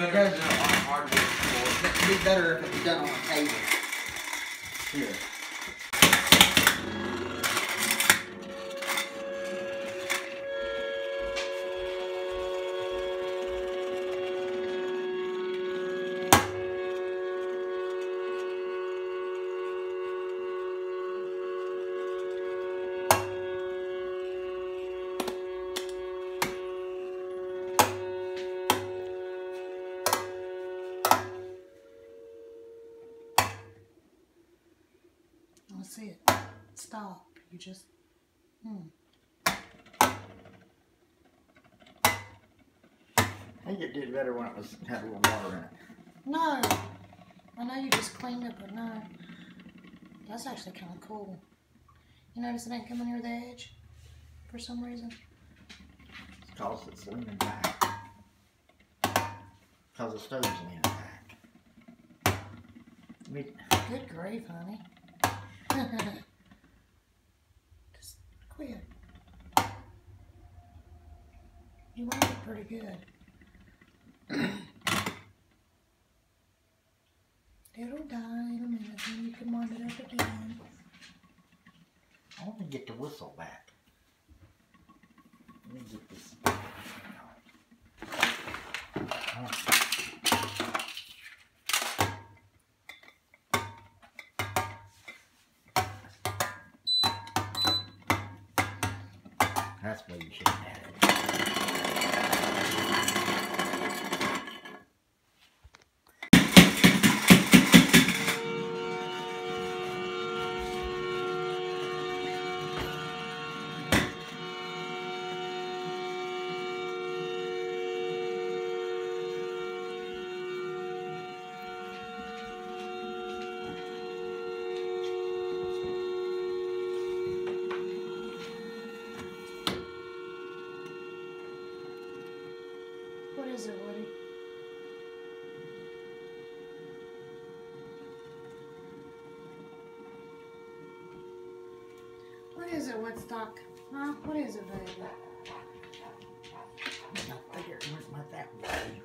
better it. It'd be better if it's done on a table. Here. See it. Stop. You just. Hmm. I think it did better when it was had a little water in it. No. I know you just cleaned it, but no. That's actually kind of cool. You notice it ain't coming near the edge for some reason? It's cause it's leaning back. Cause the stove's leaning back. I mean, Good grief, honey. Just quit. You wound it pretty good. It'll die in a minute, then you can wind it up again. I want to get the whistle back. Let me get this. That's where you should have. It, Woody? What is it, Woodstock? Huh? What is it, baby? I figure it went like that way.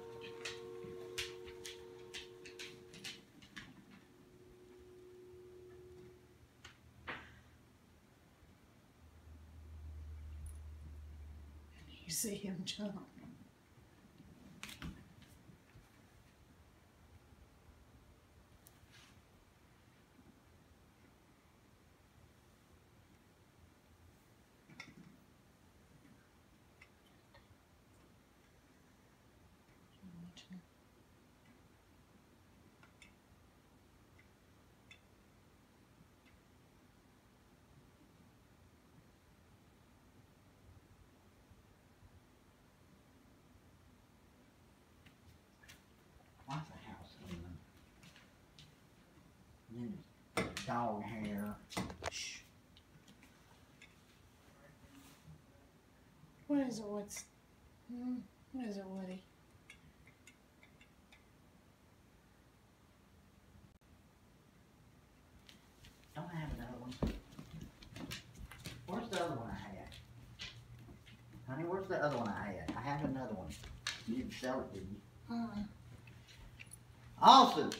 You see him jump. Dog hair. Shh. What is it, Woods? Hmm? What is it, Woody? Don't I have another one? Where's the other one I had? Honey, where's the other one I had? I have another one. You didn't sell it, did you? Uh, Austin,